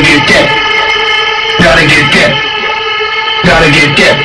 Gotta get dip. Gotta get dip. Gotta get dip.